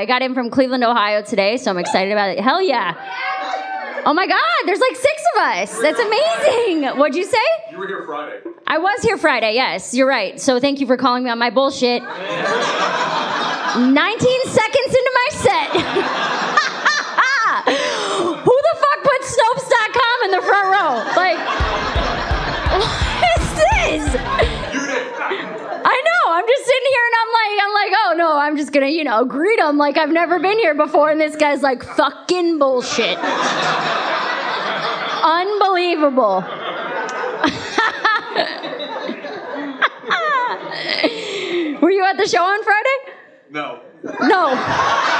I got in from Cleveland, Ohio today, so I'm excited about it. Hell yeah. Oh my God, there's like six of us. That's amazing. What'd you say? You were here Friday. I was here Friday, yes, you're right. So thank you for calling me on my bullshit. 19 seconds into my set. Here and I'm like, I'm like, oh no, I'm just gonna, you know, greet him like I've never been here before, and this guy's like, fucking bullshit. Unbelievable. Were you at the show on Friday? No. No.